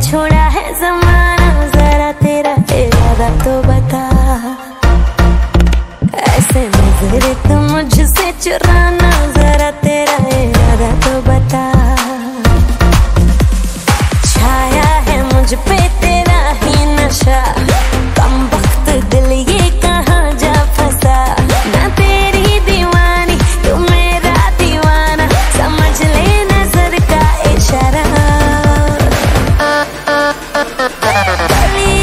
छोड़ा है जमाना, जरा तेरा इरादा तो बता। ऐसे नजरे तो मुझसे चुराना, जरा तेरा इरादा तो बता। छाया है मुझ पे तेरा Baby